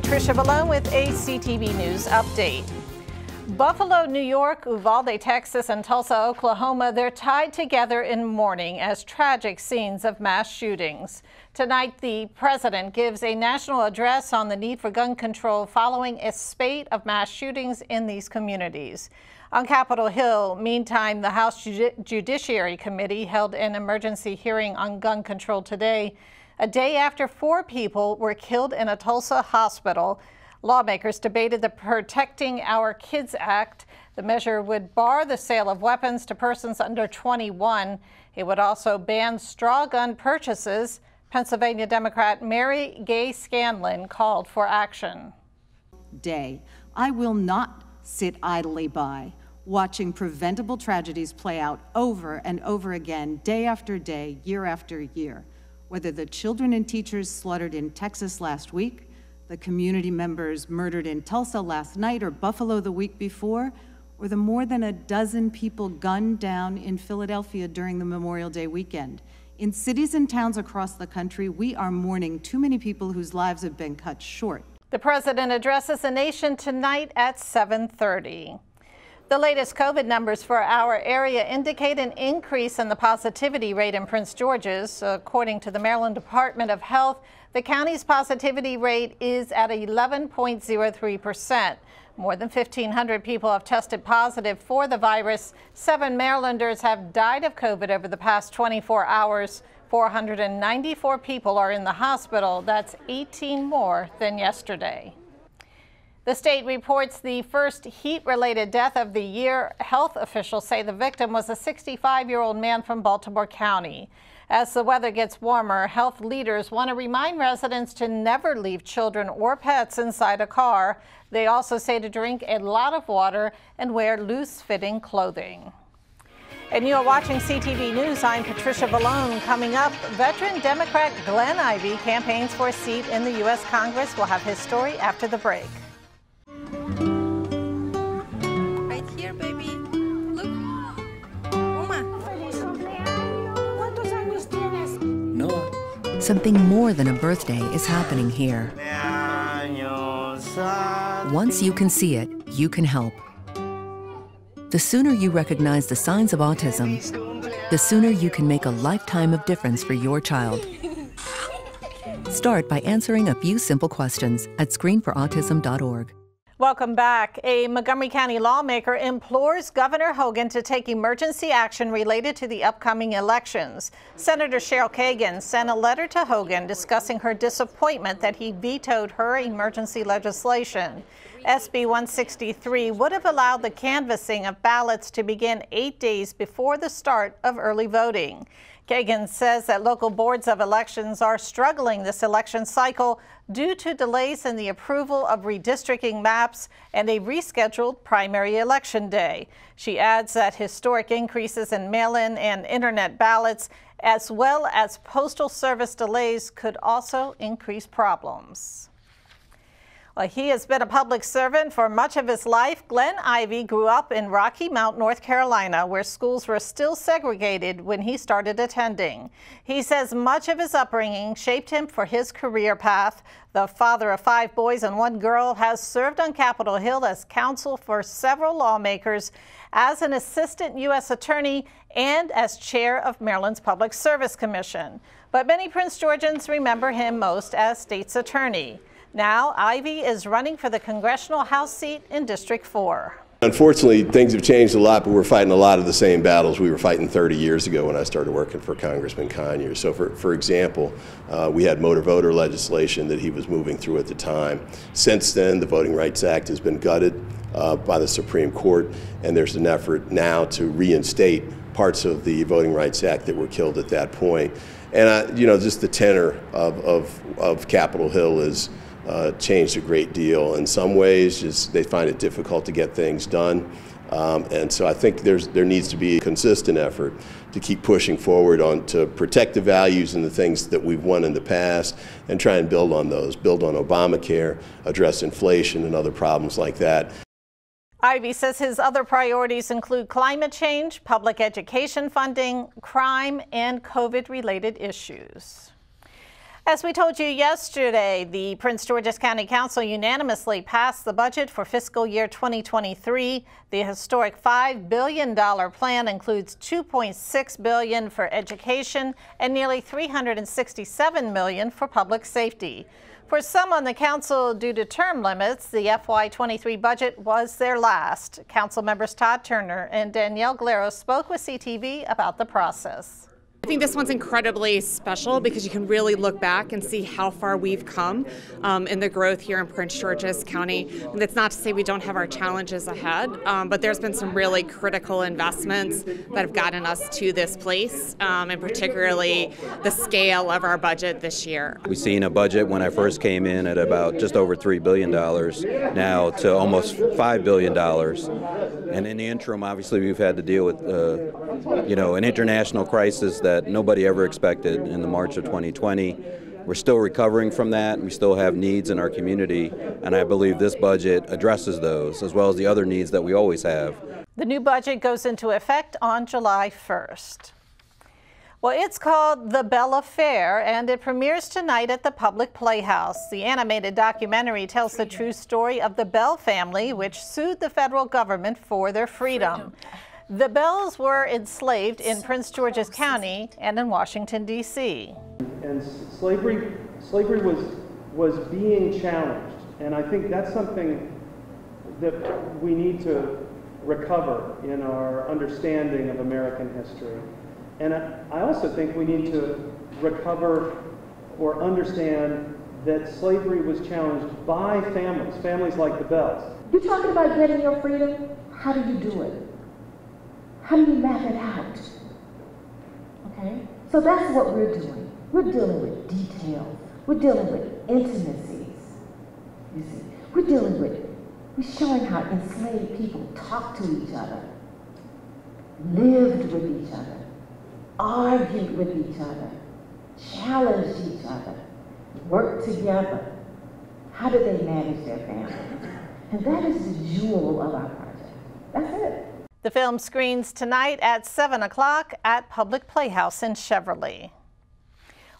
Patricia Malone with a CTV News update. Buffalo, New York, Uvalde, Texas, and Tulsa, Oklahoma, they're tied together in mourning as tragic scenes of mass shootings. Tonight, the president gives a national address on the need for gun control following a spate of mass shootings in these communities. On Capitol Hill, meantime, the House Judiciary Committee held an emergency hearing on gun control today, a day after four people were killed in a Tulsa hospital Lawmakers debated the Protecting Our Kids Act. The measure would bar the sale of weapons to persons under 21. It would also ban straw gun purchases. Pennsylvania Democrat Mary Gay Scanlon called for action. Day. I will not sit idly by watching preventable tragedies play out over and over again, day after day, year after year. Whether the children and teachers slaughtered in Texas last week, the community members murdered in Tulsa last night or Buffalo the week before, or the more than a dozen people gunned down in Philadelphia during the Memorial Day weekend. In cities and towns across the country, we are mourning too many people whose lives have been cut short. The president addresses the nation tonight at 7:30. The latest COVID numbers for our area indicate an increase in the positivity rate in Prince George's. According to the Maryland Department of Health, the county's positivity rate is at 11.03%. More than 1,500 people have tested positive for the virus. Seven Marylanders have died of COVID over the past 24 hours. 494 people are in the hospital. That's 18 more than yesterday. The state reports the first heat related death of the year. Health officials say the victim was a 65 year old man from Baltimore County. As the weather gets warmer, health leaders want to remind residents to never leave children or pets inside a car. They also say to drink a lot of water and wear loose fitting clothing. And you are watching CTV News. I'm Patricia Valone. Coming up, veteran Democrat Glenn Ivey campaigns for a seat in the U.S. Congress. We'll have his story after the break. Something more than a birthday is happening here. Once you can see it, you can help. The sooner you recognize the signs of autism, the sooner you can make a lifetime of difference for your child. Start by answering a few simple questions at screenforautism.org. Welcome back. A Montgomery County lawmaker implores Governor Hogan to take emergency action related to the upcoming elections. Senator Cheryl Kagan sent a letter to Hogan discussing her disappointment that he vetoed her emergency legislation. SB 163 would have allowed the canvassing of ballots to begin eight days before the start of early voting. Kagan says that local boards of elections are struggling this election cycle due to delays in the approval of redistricting maps and a rescheduled primary election day. She adds that historic increases in mail in and internet ballots, as well as postal service delays, could also increase problems. Well, he has been a public servant for much of his life. Glenn Ivey grew up in Rocky Mount, North Carolina, where schools were still segregated when he started attending. He says much of his upbringing shaped him for his career path. The father of five boys and one girl has served on Capitol Hill as counsel for several lawmakers, as an assistant U.S. attorney, and as chair of Maryland's Public Service Commission. But many Prince Georgians remember him most as state's attorney. Now, Ivey is running for the congressional House seat in District 4. Unfortunately, things have changed a lot, but we're fighting a lot of the same battles we were fighting 30 years ago when I started working for Congressman Conyers. So, for, for example, uh, we had motor voter legislation that he was moving through at the time. Since then, the Voting Rights Act has been gutted uh, by the Supreme Court, and there's an effort now to reinstate parts of the Voting Rights Act that were killed at that point. And, uh, you know, just the tenor of, of, of Capitol Hill is uh, changed a great deal. In some ways, just they find it difficult to get things done. Um, and so I think there's, there needs to be a consistent effort to keep pushing forward on to protect the values and the things that we've won in the past and try and build on those, build on Obamacare, address inflation and other problems like that. Ivey says his other priorities include climate change, public education funding, crime, and COVID related issues. As we told you yesterday, the Prince George's County Council unanimously passed the budget for fiscal year 2023. The historic $5 billion plan includes 2.6 billion for education and nearly 367 million for public safety. For some on the council, due to term limits, the FY23 budget was their last. Council members Todd Turner and Danielle Glaros spoke with CTV about the process. I think this one's incredibly special because you can really look back and see how far we've come um, in the growth here in Prince George's County. And that's not to say we don't have our challenges ahead, um, but there's been some really critical investments that have gotten us to this place, um, and particularly the scale of our budget this year. We've seen a budget when I first came in at about just over $3 billion, now to almost $5 billion. And in the interim, obviously, we've had to deal with, uh, you know, an international crisis that nobody ever expected in the March of 2020. We're still recovering from that. We still have needs in our community, and I believe this budget addresses those as well as the other needs that we always have. The new budget goes into effect on July 1st. Well, it's called The Bell Affair, and it premieres tonight at the Public Playhouse. The animated documentary tells the true story of the Bell family, which sued the federal government for their freedom. The Bells were enslaved in Prince George's County and in Washington, D.C. And slavery, slavery was, was being challenged. And I think that's something that we need to recover in our understanding of American history. And I also think we need to recover or understand that slavery was challenged by families, families like the Bells. You're talking about getting your freedom? How do you do it? How do you map it out? Okay? So that's what we're doing. We're dealing with details. We're dealing with intimacies. You see, we're dealing with, we're showing how enslaved people talked to each other, lived with each other, argued with each other, challenged each other, worked together. How did they manage their families? And that is the jewel of our project. That's it. The film screens tonight at 7 o'clock at Public Playhouse in Cheverly.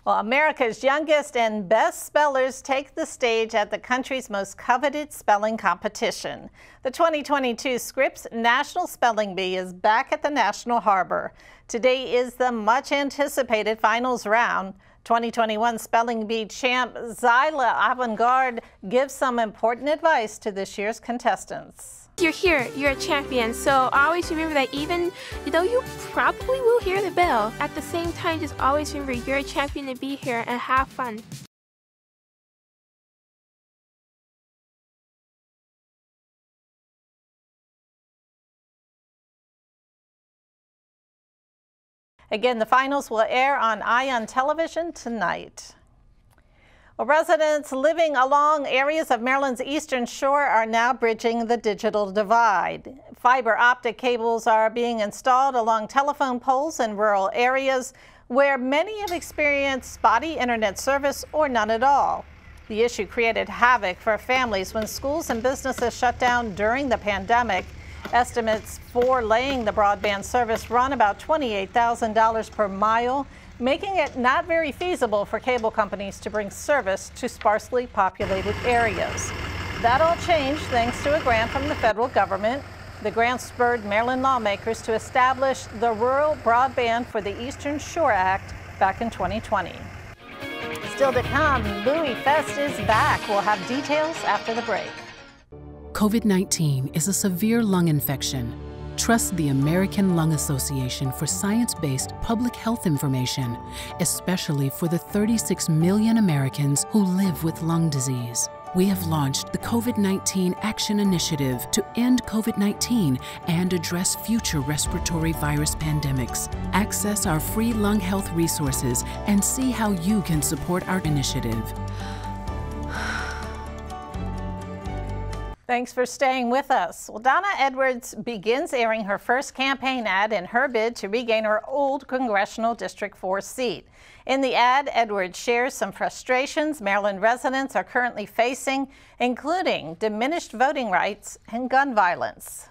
Well, America's youngest and best spellers take the stage at the country's most coveted spelling competition. The 2022 Scripps National Spelling Bee is back at the National Harbor. Today is the much anticipated finals round. 2021 Spelling Bee champ Zaila Avant-garde gives some important advice to this year's contestants. You're here, you're a champion, so always remember that even though you probably will hear the bell, at the same time just always remember you're a champion to be here and have fun. Again, the finals will air on Ion Television tonight. Well, residents living along areas of Maryland's eastern shore are now bridging the digital divide. Fiber optic cables are being installed along telephone poles in rural areas where many have experienced spotty internet service or none at all. The issue created havoc for families when schools and businesses shut down during the pandemic. Estimates for laying the broadband service run about $28,000 per mile making it not very feasible for cable companies to bring service to sparsely populated areas. That all changed thanks to a grant from the federal government. The grant spurred Maryland lawmakers to establish the Rural Broadband for the Eastern Shore Act back in 2020. Still to come, Bowie Fest is back. We'll have details after the break. COVID 19 is a severe lung infection Trust the American Lung Association for science based public health information, especially for the 36 million Americans who live with lung disease. We have launched the COVID 19 Action Initiative to end COVID 19 and address future respiratory virus pandemics. Access our free lung health resources and see how you can support our initiative. Thanks for staying with us. Well, Donna Edwards begins airing her first campaign ad in her bid to regain her old Congressional District 4 seat. In the ad, Edwards shares some frustrations Maryland residents are currently facing, including diminished voting rights and gun violence.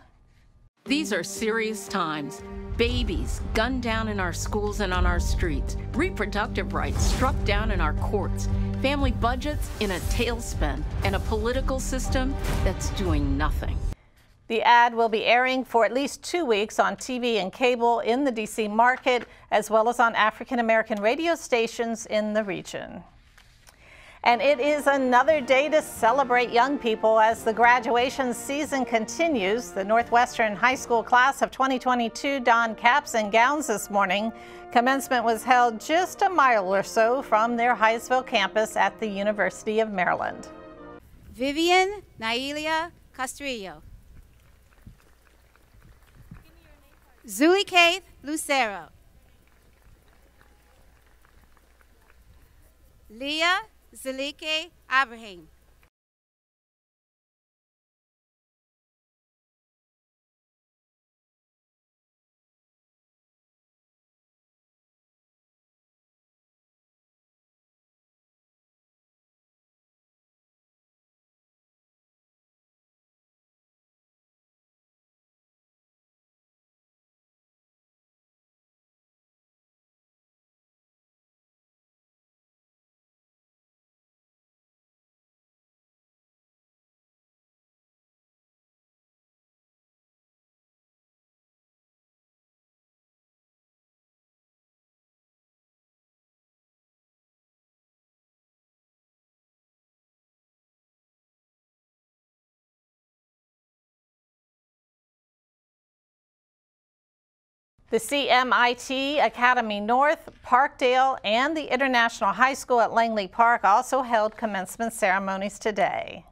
These are serious times. Babies gunned down in our schools and on our streets, reproductive rights struck down in our courts, family budgets in a tailspin, and a political system that's doing nothing. The ad will be airing for at least two weeks on TV and cable in the DC market, as well as on African American radio stations in the region. And it is another day to celebrate young people as the graduation season continues. The Northwestern High School class of 2022 donned caps and gowns this morning. Commencement was held just a mile or so from their Hyattsville campus at the University of Maryland. Vivian Nailia Castrillo. Zuli Kate Lucero. Leah Zalike Abraham. The CMIT Academy North, Parkdale, and the International High School at Langley Park also held commencement ceremonies today.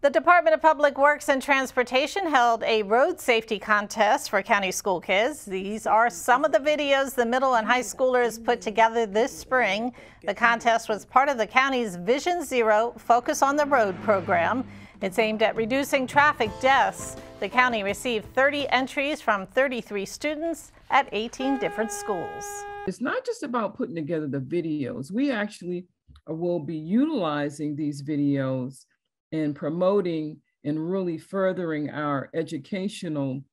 The Department of Public Works and Transportation held a road safety contest for county school kids. These are some of the videos the middle and high schoolers put together this spring. The contest was part of the county's Vision Zero Focus on the Road program. It's aimed at reducing traffic deaths. The county received 30 entries from 33 students at 18 different schools. It's not just about putting together the videos. We actually will be utilizing these videos and promoting and really furthering our educational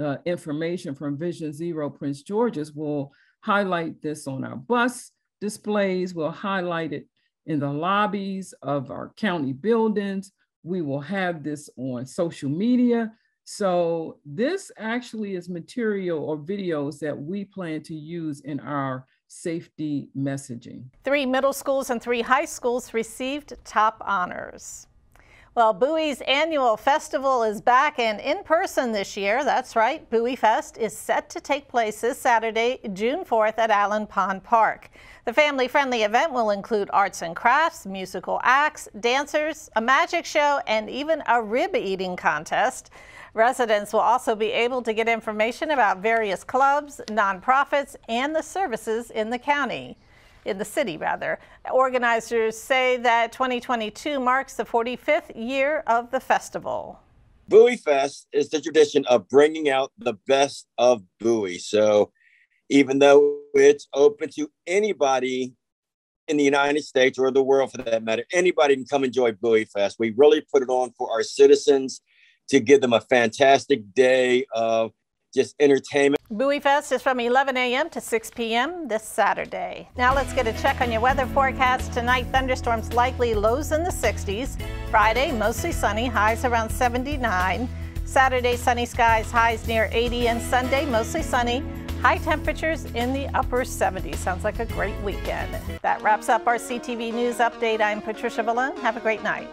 uh, information from Vision Zero Prince George's. We'll highlight this on our bus displays. We'll highlight it in the lobbies of our county buildings. We will have this on social media. So this actually is material or videos that we plan to use in our safety messaging. Three middle schools and three high schools received top honors. Well, Bowie's annual festival is back and in person this year. That's right, Bowie Fest is set to take place this Saturday, June 4th at Allen Pond Park. The family-friendly event will include arts and crafts, musical acts, dancers, a magic show, and even a rib eating contest. Residents will also be able to get information about various clubs, nonprofits, and the services in the county in the city rather. Organizers say that 2022 marks the 45th year of the festival. Bowie Fest is the tradition of bringing out the best of Bowie. So even though it's open to anybody in the United States or the world for that matter, anybody can come enjoy Bowie Fest. We really put it on for our citizens to give them a fantastic day of just entertainment. Bowie Fest is from 11 a.m. to 6 p.m. this Saturday. Now let's get a check on your weather forecast. Tonight, thunderstorms likely lows in the 60s. Friday, mostly sunny, highs around 79. Saturday, sunny skies, highs near 80. And Sunday, mostly sunny, high temperatures in the upper 70s. Sounds like a great weekend. That wraps up our CTV News update. I'm Patricia Valone. Have a great night.